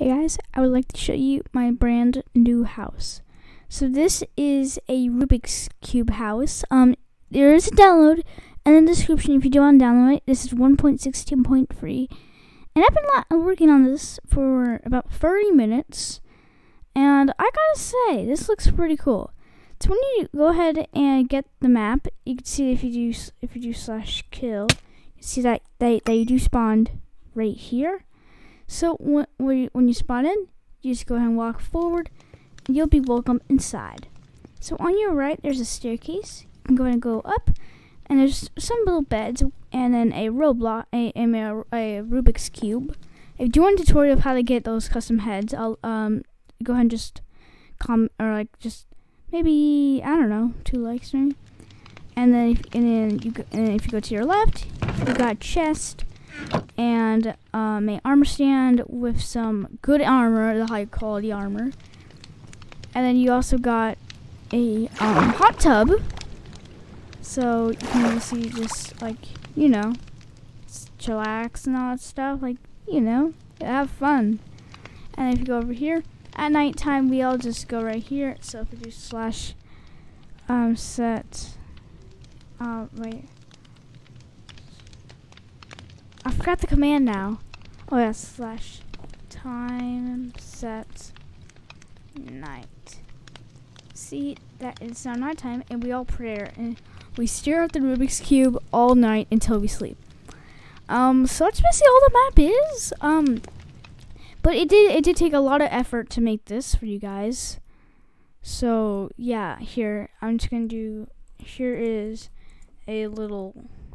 Hey guys, I would like to show you my brand new house. So this is a Rubik's Cube house. Um, there is a download and in the description if you do want to download it. This is 1.16.3. And I've been working on this for about 30 minutes. And I gotta say, this looks pretty cool. So when you go ahead and get the map, you can see if you do if you do slash kill, you see that they, they do spawn right here. So when, when you spawn in, you just go ahead and walk forward, and you'll be welcome inside. So on your right, there's a staircase. You can go ahead and go up, and there's some little beds, and then a roblox, a, a, a Rubik's cube. If you want a tutorial of how to get those custom heads, I'll um go ahead and just comment or like just maybe I don't know two likes maybe. And then if, and then you go, and if you go to your left, you got chest and um, a armor stand with some good armor, the high quality armor. And then you also got a um, hot tub. So you can see just like, you know, chillax and all that stuff. Like, you know, have fun. And if you go over here, at nighttime we all just go right here. So if we do slash um, set, uh, wait. I forgot the command now. Oh yeah, slash time set night. See that it's now nighttime and we all pray and we stare at the Rubik's Cube all night until we sleep. Um, so that's basically all the map is. Um, but it did it did take a lot of effort to make this for you guys. So yeah, here I'm just gonna do. Here is a little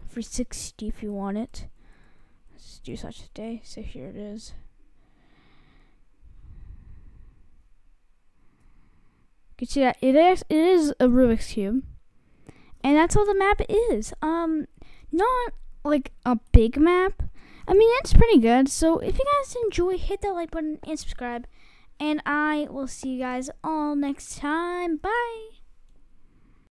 360 if you want it do such a day. So here it is. You can see that it is it is a Rubik's cube, and that's all the map is. Um, not like a big map. I mean, it's pretty good. So if you guys enjoy, hit that like button and subscribe. And I will see you guys all next time. Bye.